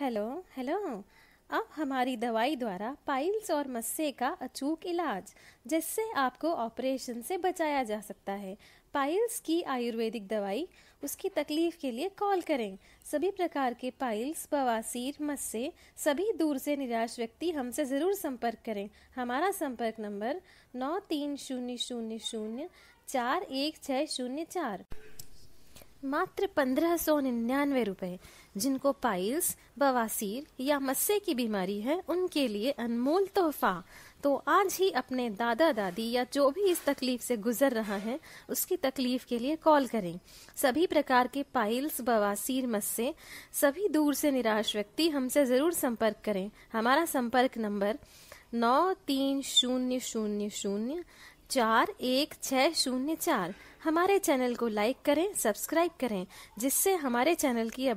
Hello hello. अब हमारी दवाई द्वारा पाइल्स और मस्से का अचूक इलाज, जिससे आपको ऑपरेशन से बचाया जा सकता है। पाइल्स की आयुर्वेदिक दवाई, उसकी तकलीफ़ के लिए कॉल करें। सभी प्रकार के पाइल्स, बवासीर, मस्से, सभी दूर से निराश व्यक्ति हमसे ज़रूर संपर्क करें। हमारा संपर्क नंबर नौ तीन शून्य शून्य शून्य चार एक छः शून्य चार। मात्र पंद्रह सौ निन्यानवे रुपए। जिनको पाइल्स, बवासीर या मस्से की बीमारी है, उनके लिए अनमोल तोहफा। तो आज ही अपने दादा दादी या जो भी इस तकलीफ़ से गुजर रहा है, उसकी तकलीफ़ के लिए कॉल करें। सभी प्रकार के पाइल्स, बवासीर, मस्से, सभी दूर से निराश व्यक्ति हमसे ज़रूर संपर्क करें। हमारा संपर्क नंबर नौ तीन शून्य शून्य शून्य चार एक छः शून्य चार। हमारे चैनल को लाइक करें सब्सक्राइब करें जिससे हमारे चैनल की